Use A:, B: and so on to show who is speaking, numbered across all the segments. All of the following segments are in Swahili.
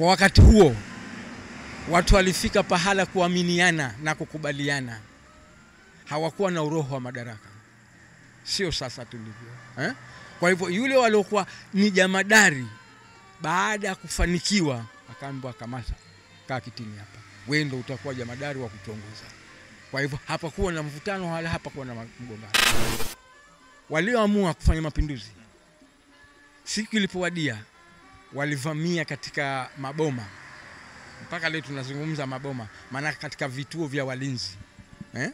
A: Kwa wakati huo watu walifika pahala kuaminiana na kukubaliana, hawakuwa na uroho wa madaraka, sio sasa tulivyo eh? Kwa hivyo yule waliokuwa ni jamadari, baada ya kufanikiwa, akaambiwa kamata, kaa kitini hapa, wewe ndio utakuwa jamadari wa kutuongoza. Kwa hivyo hapakuwa na mvutano wala hapakuwa na mgongano. Walioamua kufanya mapinduzi, siku ilipowadia, walivamia katika maboma mpaka leo tunazungumza maboma, maana katika vituo vya walinzi eh?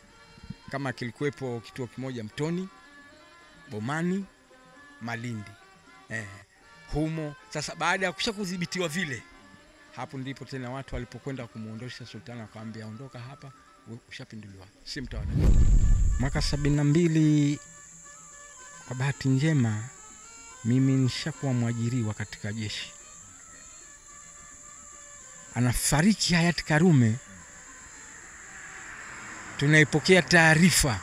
A: kama kilikuwepo kituo kimoja Mtoni, Bomani, Malindi eh, humo. Sasa baada ya kusha kudhibitiwa vile, hapo ndipo tena watu walipokwenda kumwondosha sultani, akamwambia ondoka hapa, ushapinduliwa, si mtawala. Mwaka sabini na mbili, kwa bahati njema mimi nishakuwa mwajiriwa katika jeshi anafariki hayati Karume, tunaipokea taarifa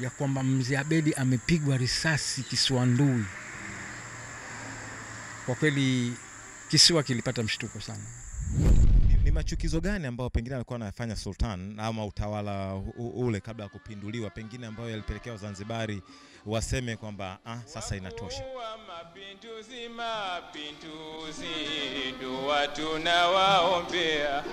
A: ya kwamba mzee Abedi amepigwa risasi Kisiwandui. Kwa kweli kisiwa kilipata mshtuko sana.
B: Ni, machukizo gani ambayo pengine alikuwa anayafanya sultan ama utawala ule kabla ya kupinduliwa, pengine ambayo yalipelekea Wazanzibari waseme kwamba ah, sasa inatosha?
C: Mapinduzi, mapinduzi, dua tunawaombea.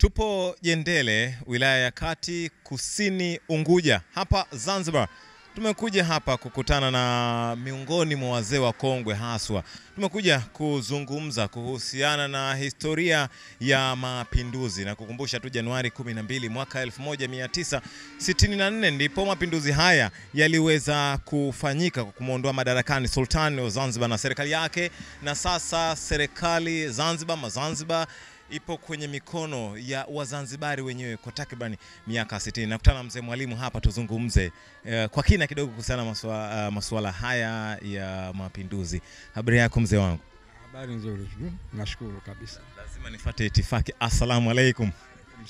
B: Tupo Jendele, wilaya ya Kati, kusini Unguja, hapa Zanzibar. Tumekuja hapa kukutana na miongoni mwa wazee wa kongwe haswa. Tumekuja kuzungumza kuhusiana na historia ya mapinduzi na kukumbusha tu, Januari 12 mwaka 1964 ndipo mapinduzi haya yaliweza kufanyika kwa kumwondoa madarakani sultani wa Zanzibar na serikali yake, na sasa serikali Zanzibar Mazanzibar ipo kwenye mikono ya Wazanzibari wenyewe kwa takribani miaka 60. Nakutana na mzee Mwalimu hapa tuzungumze eh, kwa kina kidogo kuhusiana maswa, uh, masuala haya ya mapinduzi. Habari yako mzee wangu?
A: Habari nzuri tu, nashukuru kabisa.
B: Lazima nifuate itifaki. Assalamu alaikum.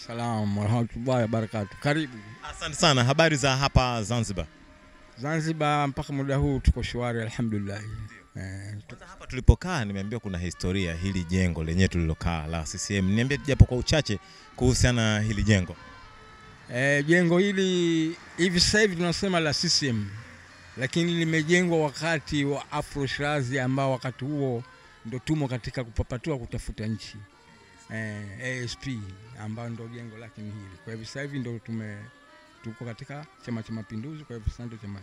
A: Salamu warahmatullahi wabarakatu. Karibu
B: Asante sana. Habari za hapa Zanzibar?
A: Zanzibar. Mpaka muda huu tuko shwari, alhamdulillah. Eh,
B: hapa tulipokaa nimeambiwa kuna historia hili jengo lenyewe tulilokaa la CCM. Niambie japo kwa uchache kuhusiana na hili jengo.
A: eh, jengo hili hivi sasa hivi tunasema la CCM, lakini limejengwa wakati wa Afro Shirazi ambao wakati huo ndo tumo katika kupapatua kutafuta nchi eh, ASP ambayo ndo jengo lake ni hili. Kwa hivyo sasa hivi ndo tume tuko katika Chama cha Mapinduzi, kwa hivyo sasa ndo chama,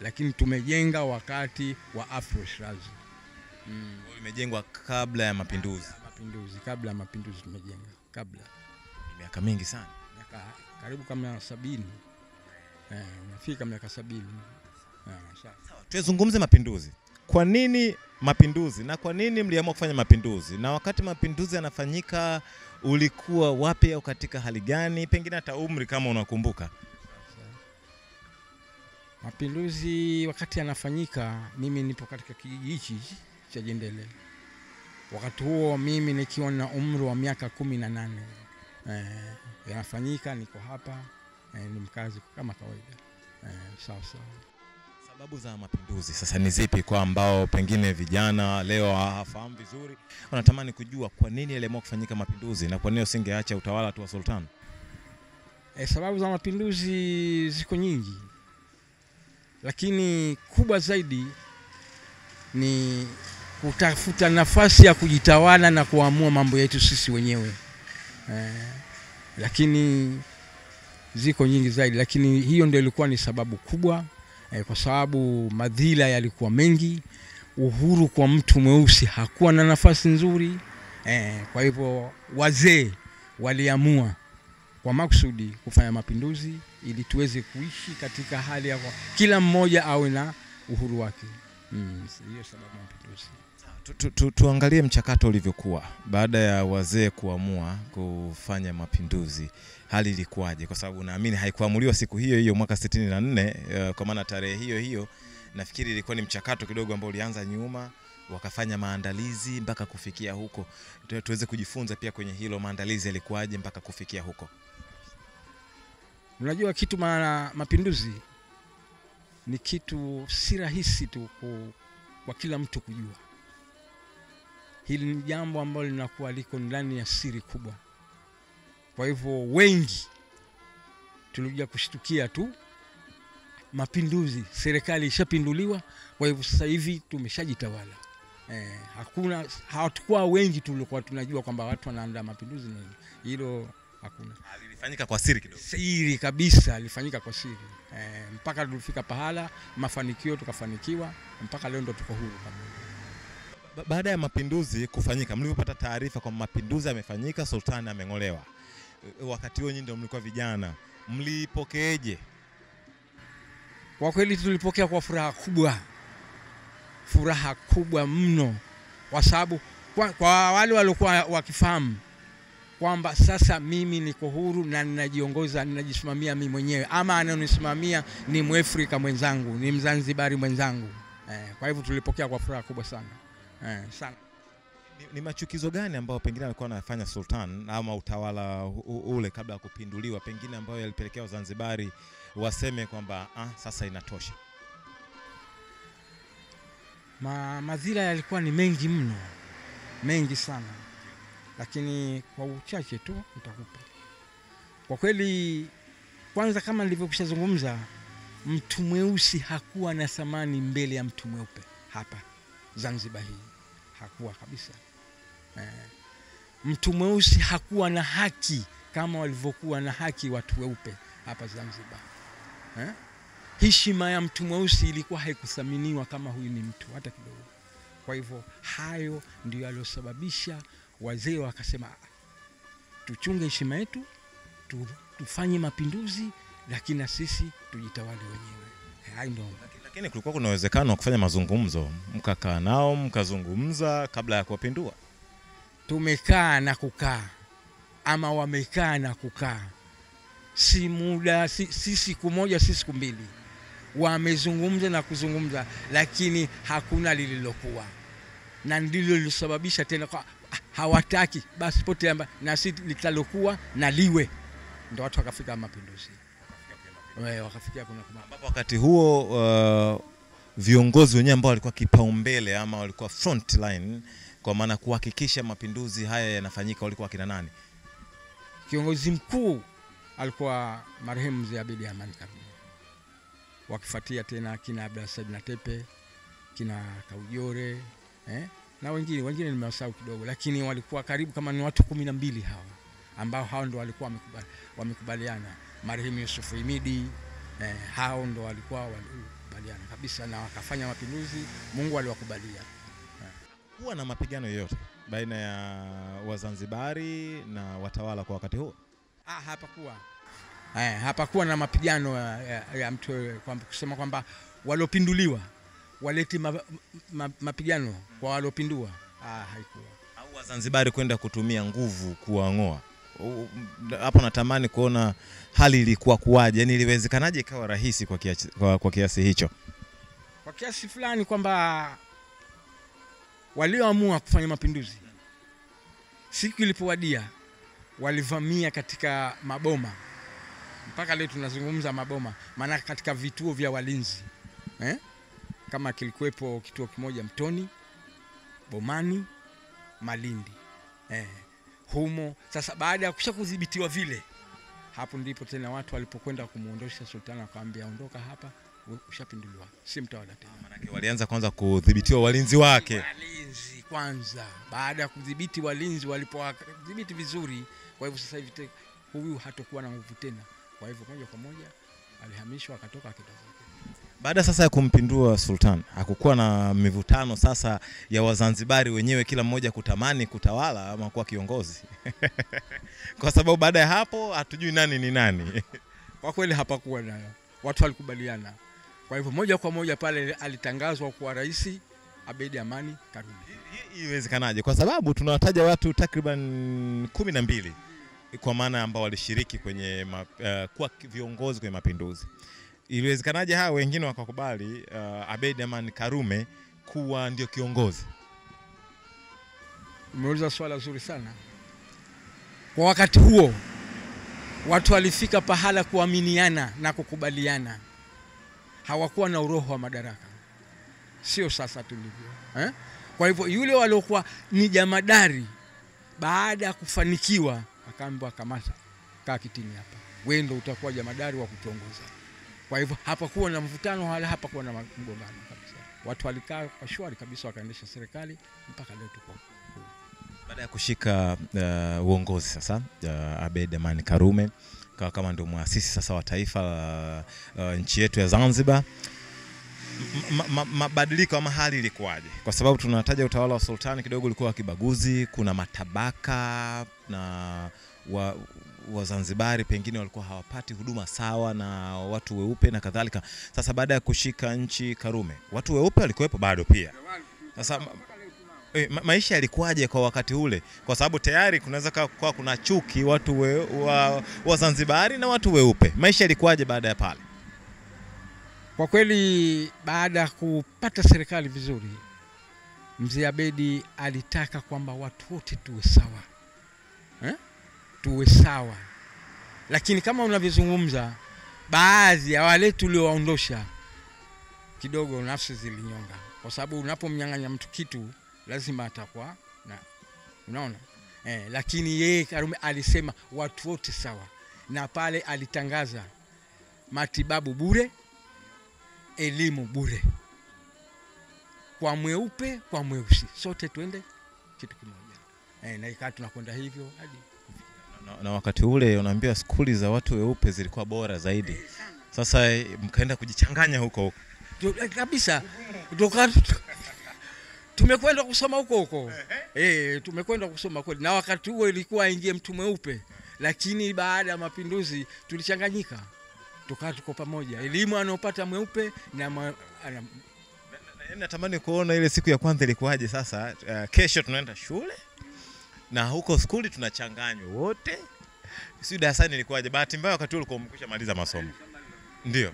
A: lakini tumejenga wakati wa Afro Shirazi mm.
B: Imejengwa kabla ya mapinduzi,
A: mapinduzi, kabla ya mapinduzi tumejenga, kabla
B: miaka mingi sana.
A: miaka karibu kama sabini eh, nafika miaka sabini Ah.
B: Tuzungumze mapinduzi. Kwa nini mapinduzi na kwa nini mliamua kufanya mapinduzi? Na wakati mapinduzi yanafanyika ulikuwa wapi au katika hali gani? Pengine hata umri kama unakumbuka.
A: Mapinduzi wakati yanafanyika, mimi nipo katika kijiji hichi cha Jendele. Wakati huo mimi nikiwa na umri wa miaka kumi na nane eh, yanafanyika, niko hapa eh, ni mkazi kama kawaida eh, sawa sawa.
B: Sababu za mapinduzi sasa ni zipi kwa ambao pengine vijana leo hawafahamu vizuri, wanatamani kujua kwa nini yaliamua kufanyika mapinduzi na kwa nini usingeacha utawala tu wa sultan?
A: E, sababu za mapinduzi ziko nyingi, lakini kubwa zaidi ni kutafuta nafasi ya kujitawala na kuamua mambo yetu sisi wenyewe. Eh, lakini ziko nyingi zaidi, lakini hiyo ndio ilikuwa ni sababu kubwa eh, kwa sababu madhila yalikuwa mengi, uhuru kwa mtu mweusi hakuwa na nafasi nzuri eh, kwa hivyo wazee waliamua kwa makusudi kufanya mapinduzi ili tuweze kuishi katika hali ya kila mmoja awe na uhuru wake. Mm, sababu mapinduzi.
B: Tu, tu, tu, tuangalie mchakato ulivyokuwa baada ya wazee kuamua kufanya mapinduzi, hali ilikuwaje? Kwa sababu naamini haikuamuliwa siku hiyo hiyo mwaka 64 uh, kwa maana tarehe hiyo hiyo nafikiri ilikuwa ni mchakato kidogo ambao ulianza nyuma wakafanya maandalizi mpaka kufikia huko. Tuweze kujifunza pia kwenye hilo, maandalizi yalikuwaje mpaka kufikia huko.
A: Unajua kitu maana mapinduzi ni kitu si rahisi tu kwa kila mtu kujua. Hili ni jambo ambalo linakuwa liko ndani ya siri kubwa. Kwa hivyo wengi tulikuja kushtukia tu mapinduzi, serikali ishapinduliwa, kwa hivyo sasa hivi tumeshajitawala. Eh, hakuna hatukuwa wengi tulikuwa tunajua kwamba watu wanaandaa mapinduzi nini, hilo hakuna
B: Lilifanyika kwa siri kidogo.
A: siri kabisa, ilifanyika kwa siri e, mpaka tulifika pahala mafanikio tukafanikiwa, mpaka leo ndo tuko huru kabisa.
B: Ba- Baada ya mapinduzi kufanyika, mlipopata taarifa kwamba mapinduzi yamefanyika, sultani ameng'olewa, e, wakati huo nyinyi ndio mlikuwa vijana, mlipokeeje?
A: Kwa kweli tulipokea kwa furaha kubwa, furaha kubwa mno, kwa sababu kwa, kwa wale waliokuwa wakifahamu kwamba sasa mimi niko huru na ninajiongoza, ninajisimamia mimi mwenyewe, ama ananisimamia ni Mwafrika mwenzangu, ni Mzanzibari mwenzangu. Eh, kwa hivyo tulipokea kwa furaha kubwa sana. Eh, sana.
B: Ni, ni machukizo gani ambayo pengine alikuwa anafanya sultan ama utawala ule kabla ya kupinduliwa, pengine ambayo yalipelekea Wazanzibari waseme kwamba ah, sasa inatosha?
A: Ma, madhila yalikuwa ni mengi mno, mengi sana, lakini kwa uchache tu nitakupa. Kwa kweli, kwanza kama nilivyokwisha zungumza, mtu mweusi hakuwa na thamani mbele ya mtu mweupe hapa Zanzibar hii, hakuwa kabisa. E, mtu mweusi hakuwa na haki kama walivyokuwa na haki watu weupe hapa Zanzibar eh? heshima ya mtu mweusi ilikuwa haikuthaminiwa kama huyu ni mtu hata kidogo. Kwa hivyo hayo ndio yaliyosababisha wazee wakasema, "Ah, tuchunge heshima yetu, tu, tufanye mapinduzi, lakini na sisi tujitawale wenyewe. Hayo ndio.
B: Lakini- kulikuwa kuna uwezekano wa kufanya mazungumzo, mkakaa nao mkazungumza kabla ya kuwapindua.
A: tumekaa na kukaa ama wamekaa na kukaa, si muda si, si siku moja, si siku mbili, wamezungumza na kuzungumza, lakini hakuna lililokuwa. Na ndilo lilosababisha tena kwa hawataki basi pote amba na si litalokuwa na liwe, ndo watu wakafika mapinduzi, wakafikia kuna
B: ambapo wakati huo uh, viongozi wenyewe ambao walikuwa kipaumbele ama walikuwa front line kwa maana kuhakikisha mapinduzi haya yanafanyika walikuwa akina nani?
A: kiongozi mkuu alikuwa marehemu mzee Abedi Amani Karume, wakifuatia tena kina Abdulsaid Natepe, kina Kaujore eh? Na wengine wengine nimewasahau kidogo, lakini walikuwa karibu kama ni watu kumi na mbili hawa ambao hao ndo walikuwa wamekubaliana. Marehemu Yusufu imidi eh, hao ndo walikuwa walikubaliana kabisa na wakafanya mapinduzi, Mungu aliwakubalia.
B: Kuwa na mapigano yoyote baina ya Wazanzibari na watawala kwa wakati huo?
A: Ah, hapakuwa eh, hapakuwa na mapigano ya, ya, ya mtu kwamba kusema kwamba waliopinduliwa waleti ma, ma, mapigano kwa waliopindua. Ah, haikuwa.
B: au Wazanzibari kwenda kutumia nguvu kuwang'oa. Hapo natamani kuona hali ilikuwa kuwaje, yani iliwezekanaje ikawa rahisi kwa kiasi, kwa, kwa kiasi hicho?
A: Kwa kiasi fulani kwamba walioamua kufanya mapinduzi siku ilipowadia walivamia katika maboma, mpaka leo tunazungumza maboma, maana katika vituo vya walinzi eh? Kama kilikuwepo kituo kimoja Mtoni, Bomani, Malindi eh, humo. Sasa baada ya kusha kudhibitiwa vile, hapo ndipo tena watu walipokwenda kumwondosha sultani, akamwambia ondoka hapa, ushapinduliwa, si mtawala tena.
B: Manake walianza kwanza kudhibitiwa walinzi wake.
A: Walinzi kwanza, baada ya kudhibiti walinzi, walipodhibiti vizuri, kwa hivyo sasa hivi huyu hatokuwa na nguvu tena. Kwa hivyo moja kwa moja alihamishwa, akatoka akenda zake.
B: Baada sasa ya kumpindua sultan, hakukuwa na mivutano sasa ya Wazanzibari wenyewe, kila mmoja kutamani kutawala ama kuwa kiongozi kwa sababu baada ya hapo hatujui nani ni nani.
A: Kwa kweli hapakuwa nayo, watu walikubaliana. Kwa hivyo moja kwa moja pale alitangazwa kuwa rais Abedi Amani Karume.
B: Hii Iwezekanaje? Kwa sababu tunawataja watu takriban kumi na mbili kwa maana ambao walishiriki kwenye ma, uh, kuwa viongozi kwenye mapinduzi. Iliwezekanaje hawa wengine wakakubali uh, Abeid Aman Karume kuwa ndio kiongozi?
A: Umeuliza swala zuri sana. Kwa wakati huo watu walifika pahala kuaminiana na kukubaliana, hawakuwa na uroho wa madaraka, sio sasa tulivyo eh? Kwa hivyo yule waliokuwa ni jamadari, baada ya kufanikiwa, akaambiwa kamata, kaa kitini hapa, wewe ndio utakuwa jamadari wa kutuongoza. Kwa hivyo hapakuwa na mvutano wala hapakuwa na mgongano kabisa. Watu walikaa kwa shwari kabisa, wakaendesha serikali mpaka leo tuko
B: Baada ya kushika uh, uongozi sasa uh, Abeid Amani Karume kawa kama ndio mwasisi sasa wa taifa la uh, nchi yetu ya Zanzibar, Mabadiliko ma- ma- ama hali ilikuwaje? Kwa sababu tunataja utawala wa sultani kidogo ulikuwa wa kibaguzi, kuna matabaka na wa Wazanzibari pengine walikuwa hawapati huduma sawa na watu weupe na kadhalika. Sasa baada ya kushika nchi Karume, watu weupe walikuwepo bado pia. Sasa ma- E, ma maisha yalikuwaje kwa wakati ule? Kwa sababu tayari kunaweza kuwa kuna chuki watu we, wa, wa Zanzibari na watu weupe. Maisha yalikuwaje baada ya pale?
A: Kwa kweli baada ya kupata serikali vizuri, mzee Abedi alitaka kwamba watu wote tuwe sawa eh? Tuwe sawa, lakini kama unavyozungumza, baadhi ya wale tuliowaondosha kidogo nafsi zilinyonga, kwa sababu unapomnyang'anya mtu kitu lazima atakuwa na unaona? Eh, lakini yeye Karume alisema watu wote sawa, na pale alitangaza matibabu bure elimu bure. Kwa mweupe kwa mweusi, sote twende kitu kimoja. Eh, na ikawa tunakwenda hivyo hadi
B: Na, na wakati ule unaambiwa skuli za watu weupe zilikuwa bora zaidi. Sasa eh, mkaenda kujichanganya huko huko.
A: Eh, kabisa. Tuka- tumekwenda kusoma huko huko. Eh, tumekwenda kusoma kweli, na wakati huo ilikuwa aingie mtu mweupe, lakini baada ya mapinduzi tulichanganyika, tukawa tuko pamoja, elimu anaopata mweupe na ma, ana,
B: Natamani kuona ile siku ya kwanza ilikuwaje. Sasa. Uh, kesho tunaenda shule na huko skuli tunachanganywa wote, si darasani ilikuwaje? Bahati mbaya wakati ule ulikuwa umekwisha maliza masomo, ndio.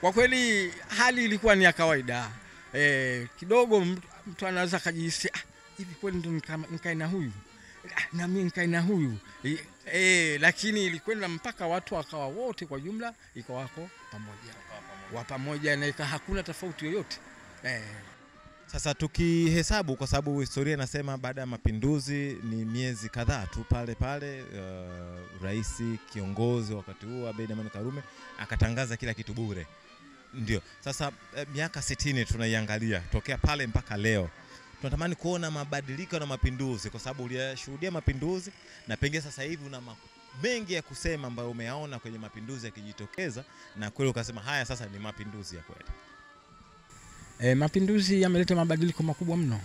A: Kwa kweli hali ilikuwa ni ya kawaida. E, kidogo mtu, anaweza akajihisi "Ah, hivi kweli ndo nika- nikae na huyu? Ah, na mimi nikae na huyu? E, e, lakini ilikwenda mpaka watu wakawa wote kwa jumla ikawako wako pamoja. Wa pamoja na ika hakuna tofauti yoyote. E,
B: Sasa tukihesabu, kwa sababu historia inasema baada ya mapinduzi ni miezi kadhaa tu pale pale, uh, rais kiongozi wakati huo Abeid Amani Karume akatangaza kila kitu bure. Ndio sasa uh, miaka sitini tunaiangalia tokea pale mpaka leo, tunatamani kuona mabadiliko na mapinduzi, kwa sababu uliyashuhudia mapinduzi na pengine sasa hivi una mengi ya kusema ambayo umeyaona kwenye mapinduzi yakijitokeza, na kweli ukasema haya sasa ni mapinduzi ya kweli.
A: E, mapinduzi yameleta mabadiliko makubwa mno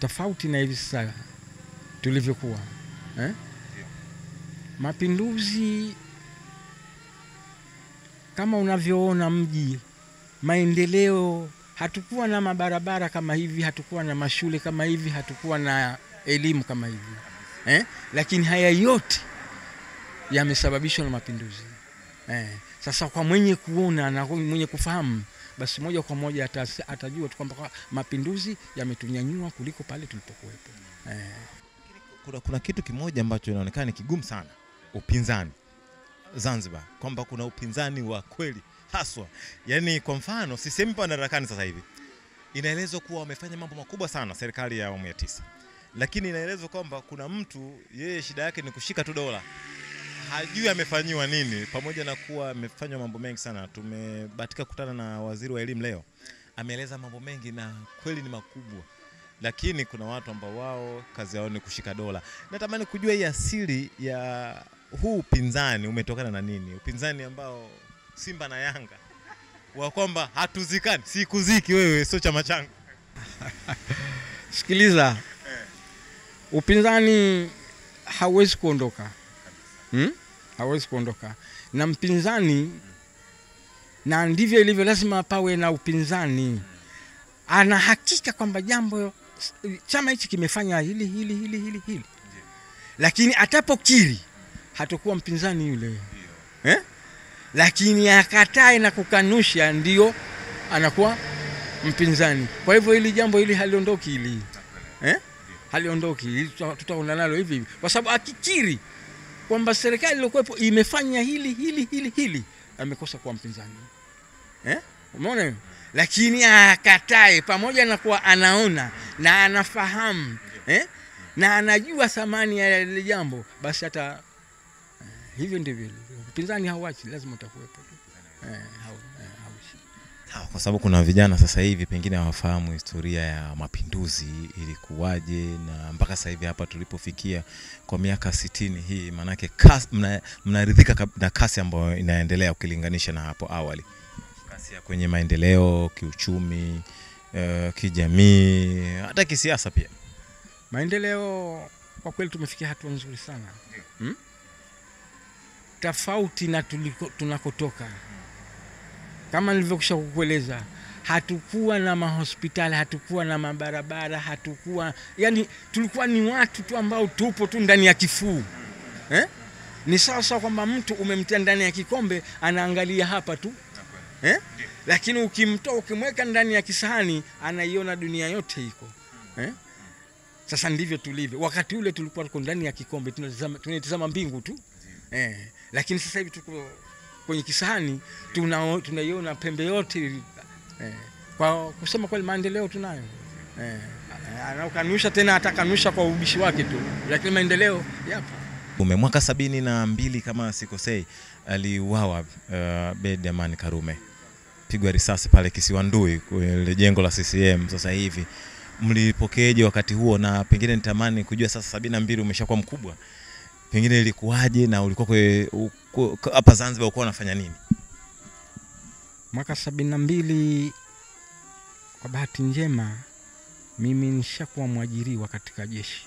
A: tofauti na hivi sasa tulivyokuwa eh? Mapinduzi kama unavyoona mji, maendeleo, hatukuwa na mabarabara kama hivi, hatukuwa na mashule kama hivi, hatukuwa na elimu kama hivi eh? Lakini haya yote yamesababishwa na mapinduzi eh. Sasa kwa mwenye kuona na mwenye kufahamu basi moja kwa moja atas- atajua tu kwamba mapinduzi yametunyanyua kuliko pale tulipokuwepo. Eh.
B: kuna, kuna kitu kimoja ambacho inaonekana ni kigumu sana, upinzani. Zanzibar, kwamba kuna upinzani wa kweli haswa. yani kwa mfano sisemi pa madarakani sasa hivi, inaelezwa kuwa wamefanya mambo makubwa sana serikali ya awamu ya tisa, lakini inaelezwa kwamba kuna mtu yeye shida yake ni kushika tu dola, hajui amefanyiwa nini, pamoja na kuwa amefanywa mambo mengi sana. Tumebahatika kukutana na waziri wa elimu leo, ameeleza mambo mengi na kweli ni makubwa lakini kuna watu ambao wao kazi yao ni kushika dola. Natamani kujua hii asili ya huu upinzani umetokana na nini? Upinzani ambao Simba na Yanga wa kwamba hatuzikani, sikuziki wewe, sio chama changu.
A: Sikiliza, upinzani hauwezi kuondoka hmm? hawezi kuondoka na mpinzani, na ndivyo ilivyo, lazima pawe na upinzani. Ana hakika kwamba jambo chama hichi kimefanya hili hili hili hili hili, lakini atapokiri hatakuwa mpinzani yule eh? Lakini akatae na kukanusha, ndio anakuwa mpinzani. Kwa hivyo hili jambo hili haliondoki hili eh? haliondoki tutaona nalo hivi hivi kwa sababu akikiri kwamba serikali iliyokuwepo imefanya hili hili hili hili. Amekosa kuwa mpinzani. Eh? umeona lakini akatae pamoja na kuwa anaona na anafahamu eh? na anajua thamani ya lile jambo basi hata eh, hivyo ndivyo upinzani hauachi lazima utakuwepo eh, hau,
B: kwa sababu kuna vijana sasa hivi pengine hawafahamu historia ya mapinduzi ilikuwaje, na mpaka sasa hivi hapa tulipofikia kwa miaka sitini hii, maanake mnaridhika mna- na kasi ambayo inaendelea ukilinganisha na hapo awali, kasi ya kwenye maendeleo, kiuchumi, uh, kijamii, hata kisiasa pia.
A: maendeleo kwa kweli tumefikia hatua nzuri sana hmm? tofauti na tuliko, tunakotoka kama nilivyokusha kukueleza hatukuwa na mahospitali hatukuwa na mabarabara hatukuwa yani tulikuwa ni watu tu ambao tupo tu ndani ya kifuu eh? ni sawa sawa kwamba mtu umemtia ndani ya kikombe anaangalia hapa tu eh? lakini ukimtoa ukimweka ndani ya kisahani anaiona dunia yote iko eh? Sasa ndivyo tulivyo. Wakati ule tulikuwa tuko ndani ya kikombe tunaitizama mbingu tu eh, lakini sasa hivi tuko kwenye kisahani tuna- tunaiona pembe yote eh, kwa kusema kweli maendeleo tunayo. Eh, anaokanusha tena atakanusha kwa ubishi wake tu, lakini maendeleo yapo.
B: Ume mwaka sabini na mbili kama sikosei, aliuawa uh, Beid Amani Karume, pigwa risasi pale Kisiwandui kwenye jengo la CCM. Sasa hivi mlipokeeje wakati huo, na pengine nitamani kujua sasa, sabini na mbili umeshakuwa mkubwa, pengine ilikuwaje na ulikuwa hapa Zanzibar ulikuwa unafanya nini?
A: Mwaka sabini na mbili kwa bahati njema mimi nishakuwa mwajiriwa katika jeshi.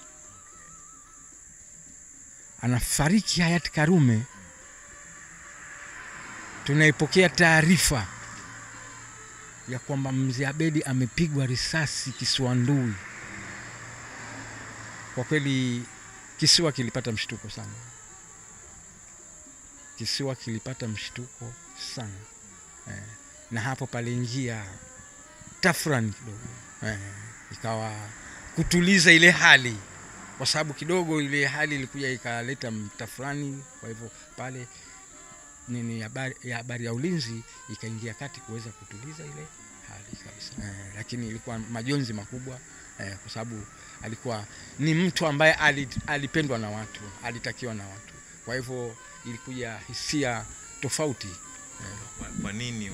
A: Anafariki hayati Karume, tunaipokea taarifa ya kwamba mzee Abedi amepigwa risasi Kiswandui. Kwa kweli kisiwa kilipata mshtuko sana, kisiwa kilipata mshtuko sana. Eh, na hapo paliingia tafrani kidogo. Eh, ikawa kutuliza ile hali, kwa sababu kidogo ile hali ilikuja ikaleta mtafurani. Kwa hivyo pale nini habari ya habari ya ulinzi ikaingia kati kuweza kutuliza ile hali kabisa. Eh, lakini ilikuwa majonzi makubwa eh, kwa sababu alikuwa ni mtu ambaye alipendwa na watu, alitakiwa na watu. Kwa hivyo ilikuja hisia tofauti. Eh,
B: Kwa, nini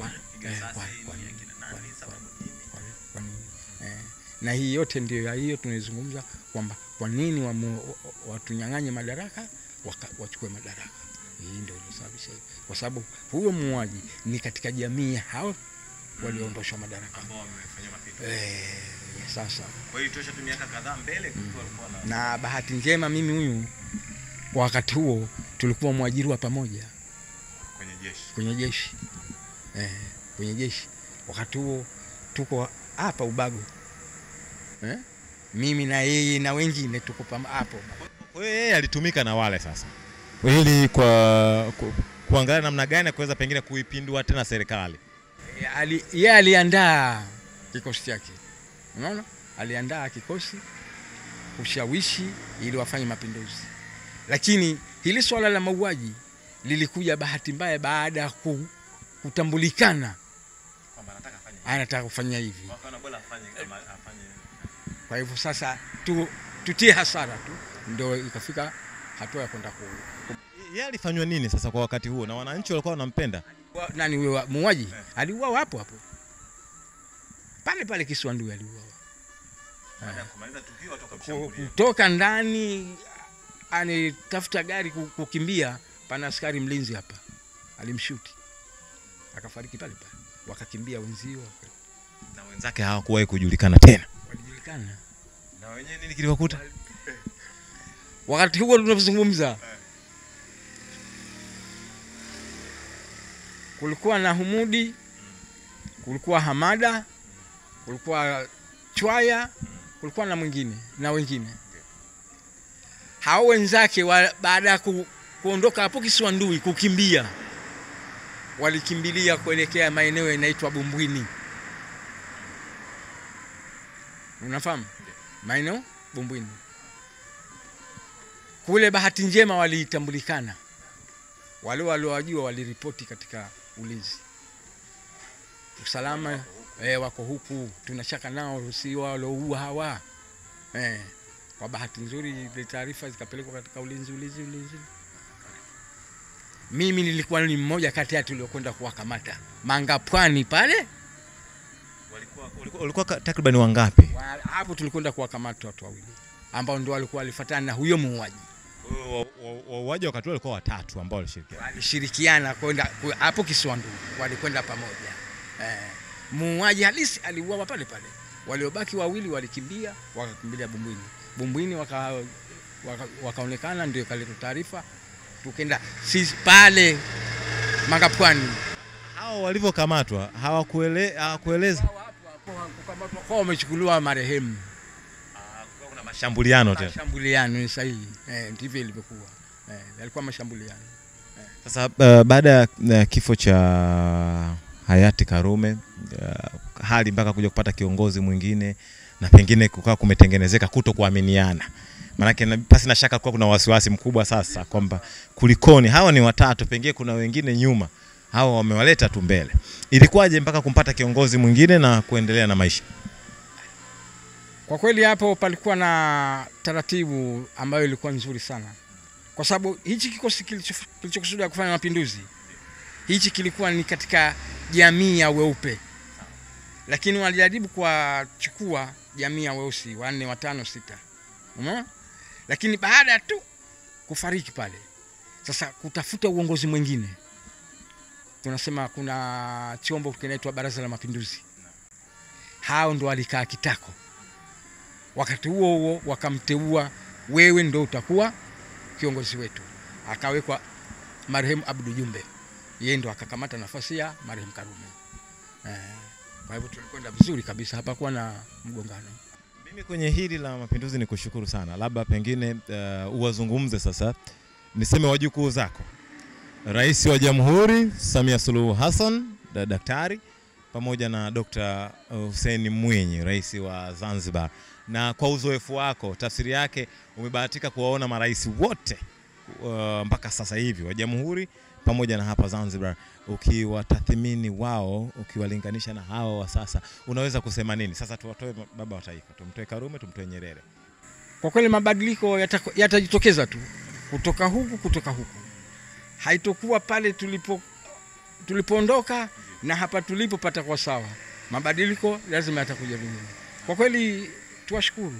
A: na hii yote ndio ya hiyo tunaizungumza kwamba kwa nini watunyang'anye madaraka wachukue madaraka. Hii ndio ilosababisha hiyo, kwa sababu huyo muuaji ni katika jamii hao walioondoshwa madaraka.
B: Ambao wamefanyia mapinduzi.
A: Eh, sasa
B: Kwa hiyo tosha tu miaka kadhaa mbele mm. na
A: na bahati njema mimi huyu kwa wakati huo tulikuwa mwajiri wa pamoja
B: kwenye jeshi.
A: kwenye jeshi eh, kwenye jeshi wakati huo tuko hapa Ubago eh? mimi na yeye na wengine tuko pam- hapo
B: Kwa hiyo yeye alitumika na wale sasa, ili kwa ku, kuangalia namna gani ya kuweza pengine kuipindua tena serikali.
A: Eh, ali, yeye aliandaa kikosi chake, unaona, aliandaa kikosi kushawishi ili wafanye mapinduzi, lakini hili swala la mauaji lilikuja bahati mbaya baada ya ku, kutambulikana.
B: Kwamba anataka
A: kufanya hivi.
B: wakaona bora afanye kama afanye
A: Kwa hivyo sasa tu, tutie hasara tu, ndio ikafika hatua ya kwenda ku
B: yeye alifanywa nini sasa kwa wakati huo, na wananchi walikuwa wanampenda.
A: Wa- nani huyo muuaji eh. aliuawa hapo hapo pale pale Kiswandui aliuawa kutoka ndani anitafuta gari kukimbia, pana askari mlinzi hapa, alimshuti akafariki pale pale, wakakimbia wenzio,
B: na wenzake hawakuwahi kujulikana tena.
A: walijulikana.
B: Na wenyewe nini kiliwakuta?
A: Wakati huo tunavyozungumza, kulikuwa na Humudi, kulikuwa Hamada, kulikuwa Chwaya, kulikuwa na mwingine na wengine. Hao wenzake wa, baada ya ku, kuondoka hapo Kisiwandui kukimbia, walikimbilia kuelekea maeneo yanaitwa Bumbwini. Unafahamu maeneo Bumbwini kule. Bahati njema walitambulikana, wale waliowajua waliripoti katika ulinzi usalama, eh, wako huku, tunashaka nao si waloua hawa eh. Kwa bahati nzuri ile taarifa zikapelekwa katika ulinzi ulinzi ulinzi. Mimi nilikuwa ni mmoja kati ya tuliokwenda kuwakamata Manga Pwani pale
B: Walikuwa, walikuwa, walikuwa takriban wangapi?
A: Hapo tulikwenda kuwakamata watu wawili ambao ndio walikuwa walifuatana na huyo muuaji,
B: Wa- wa- Wauaji wakati ule walikuwa watatu ambao walishirikiana.
A: walishirikiana kwenda hapo Kiswandu, walikwenda pamoja eh. Muuaji halisi aliuawa pale pale, waliobaki wawili walikimbia, wakakimbilia Bumbwini. Bumbwini waka, waka, wakaonekana, ndio ikaleta taarifa, tukenda sisi pale Makapwani.
B: Hao walivyokamatwa hawakueleza hawakueleza
A: Kwa wamechukuliwa marehemu,
B: mashambuliano tena.
A: mashambuliano ni sahihi eh, ndivyo ilivyokuwa eh, yalikuwa mashambuliano. Eh.
B: Sasa uh, baada ya uh, kifo cha hayati Karume uh, hali mpaka kuja kupata kiongozi mwingine na pengine kukaa kumetengenezeka kuto kuaminiana, maanake na- pasi na shaka kuwa kuna wasiwasi mkubwa sasa kwamba kulikoni, hawa ni watatu, pengine kuna wengine nyuma, hawa wamewaleta tu mbele. Ilikuwaje mpaka kumpata kiongozi mwingine na kuendelea na maisha?
A: Kwa kweli hapo palikuwa na taratibu ambayo ilikuwa nzuri sana, kwa sababu hichi kikosi kilicho- kilichokusudia kufanya mapinduzi, hichi kilikuwa ni katika jamii ya weupe, lakini walijaribu kuwachukua jamii ya weusi wanne, watano, sita, umeona. Lakini baada tu kufariki pale, sasa kutafuta uongozi mwingine, tunasema kuna chombo kinaitwa Baraza la Mapinduzi. Hao ndo walikaa kitako wakati huo huo wakamteua wewe ndo utakuwa kiongozi wetu. Akawekwa marehemu Abdu Jumbe, yeye ndo akakamata nafasi ya marehemu Karume. Eh, kwa hivyo tulikwenda vizuri kabisa, hapakuwa na mgongano.
B: Mimi kwenye hili la mapinduzi ni kushukuru sana, labda pengine uh, uwazungumze sasa, niseme wajukuu zako, Rais wa Jamhuri Samia Suluhu Hassan da daktari, pamoja na Dr. Hussein Mwinyi, rais wa Zanzibar, na kwa uzoefu wako, tafsiri yake umebahatika kuwaona marais wote uh, mpaka sasa hivi wa Jamhuri pamoja na hapa Zanzibar, ukiwatathmini wao, ukiwalinganisha na hawa wa sasa, unaweza kusema nini? Sasa tuwatoe baba wa taifa, tumtoe Karume, tumtoe Nyerere.
A: Kwa kweli mabadiliko yatajitokeza yata- tu kutoka huku kutoka huku, haitokuwa pale tulipo tulipoondoka na hapa tulipo patakuwa sawa. Mabadiliko lazima yatakuja vingine. Kwa kweli tuwashukuru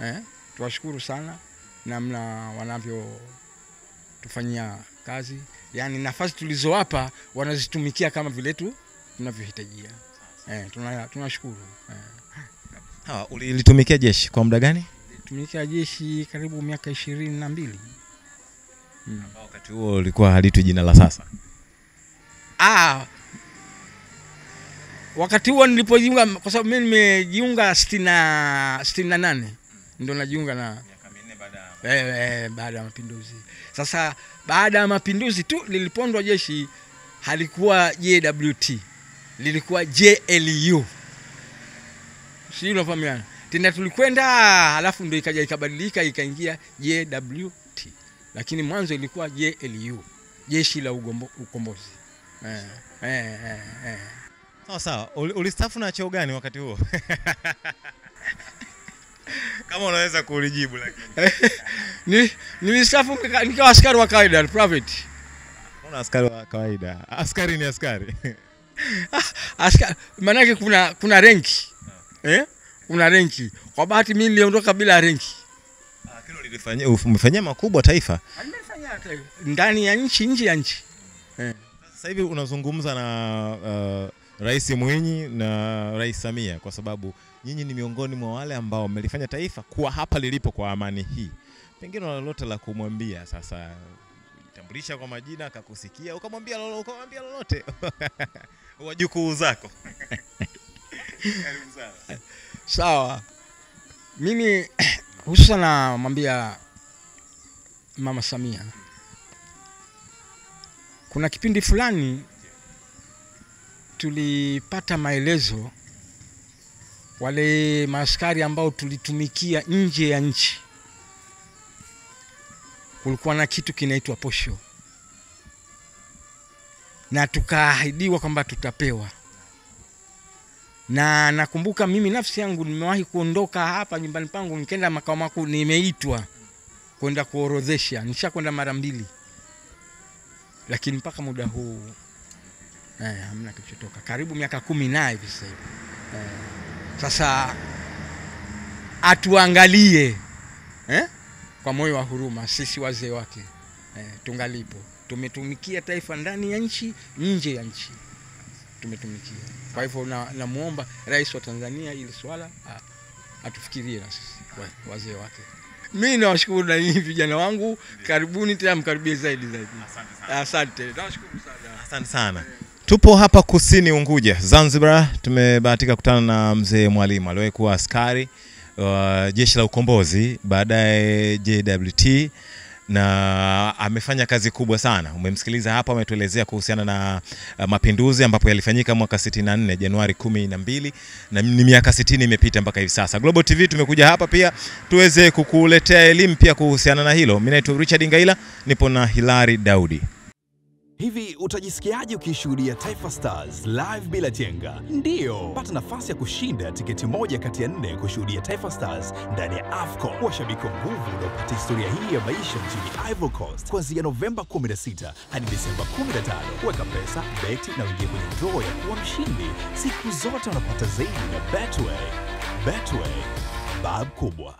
A: eh, tuwashukuru sana namna wanavyotufanyia kazi, yani nafasi tulizowapa wanazitumikia kama vile tu tunavyohitajia. Eh, tuna- tunashukuru eh.
B: Hawa ulilitumikia jeshi kwa muda gani?
A: tumikia jeshi karibu miaka ishirini na mbili. Mm.
B: Wakati huo ulikuwa halitu jina la sasa.
A: Ah, wakati huo nilipojiunga, kwa sababu mimi nimejiunga sitini na na nane ndo najiunga na eh, eh, baada ya mapinduzi. Sasa baada ya mapinduzi tu lilipondwa jeshi, halikuwa JWT, lilikuwa JLU, sijui unafahamiana tena. Tulikwenda halafu ndo ikaja ikabadilika ikaingia JWT, lakini mwanzo ilikuwa JLU, jeshi la ugombo, ukombozi eh, eh, eh, eh.
B: Sawa sawa. Uli- Ulistaafu na cheo gani wakati huo? Kama unaweza kulijibu lakini.
A: Ni- Nilistaafu nika- nikawa askari wa kawaida private.
B: Una askari wa kawaida. Askari ni askari.
A: askari maanake kuna kuna renki eh? kuna renki. Kwa bahati mimi niliondoka bila renki
B: Kile ulifanyia umefanyia makubwa taifa.
A: Ndani ya nchi, nje ya nchi eh.
B: Sasa hivi unazungumza na uh, Rais Mwinyi na Rais Samia kwa sababu nyinyi ni miongoni mwa wale ambao mmelifanya taifa kuwa hapa lilipo kwa amani hii. Pengine lolote la kumwambia sasa, tambulisha kwa majina, akakusikia, ukamwambia lolote ukamwambia lolote wajukuu zako.
A: Sawa, mimi hususan namwambia Mama Samia, kuna kipindi fulani tulipata maelezo wale maaskari ambao tulitumikia nje ya nchi, kulikuwa na kitu kinaitwa posho, na tukaahidiwa kwamba tutapewa. Na nakumbuka mimi nafsi yangu nimewahi kuondoka hapa nyumbani pangu, nikaenda makao makuu, nimeitwa kwenda kuorodhesha. Nishakwenda mara mbili, lakini mpaka muda huu eh, hamna kilichotoka. Karibu miaka kumi na hivi sasa hivi eh, sasa atuangalie eh, kwa moyo wa huruma sisi wazee wake eh, tungalipo tumetumikia taifa ndani ya nchi, nje ya nchi tumetumikia. Kwa hivyo na- namwomba Rais wa Tanzania ili swala ah, atufikirie na sisi wazee wake. Mi nawashukuru na nyinyi vijana wangu, karibuni tena, mkaribie zaidi zaidi. Asante, nawashukuru sana.
B: Asante sana. Tupo hapa kusini Unguja, Zanzibar. Tumebahatika kutana na mzee Mwalimu, aliwahi kuwa askari wa jeshi la ukombozi, baadaye JWT na amefanya kazi kubwa sana. Umemsikiliza hapa, ametuelezea kuhusiana na uh, mapinduzi ambapo yalifanyika mwaka 64 Januari 12 na ni miaka 60 imepita mpaka hivi sasa. Global TV tumekuja hapa pia tuweze kukuletea elimu pia kuhusiana na hilo. Mimi naitwa Richard Ngaila, nipo na Hilary Daudi.
D: Hivi utajisikiaje ukishuhudia Taifa Stars live bila chenga? Ndiyo, pata nafasi ya kushinda tiketi moja kati ya nne kushuhudia Taifa Stars ndani ya AFCON. Washabiki wa nguvu unaopata historia hii ya maisha nchini Ivory Coast kuanzia Novemba 16 hadi Disemba 15. Weka pesa, beti na uingie kwenye draw ya kuwa mshindi. Siku zote unapata zaidi na Betway. Betway, bab kubwa.